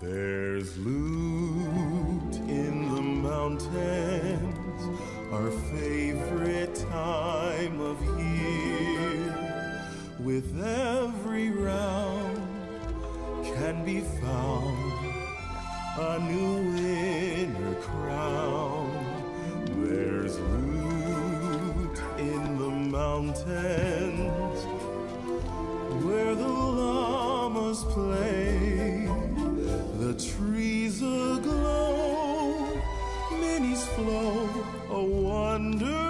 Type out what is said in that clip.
There's loot in the mountains, our favorite time of year. With every round can be found a new winner crown. There's loot in the mountains where the llamas play trees aglow, minis flow, a wonder.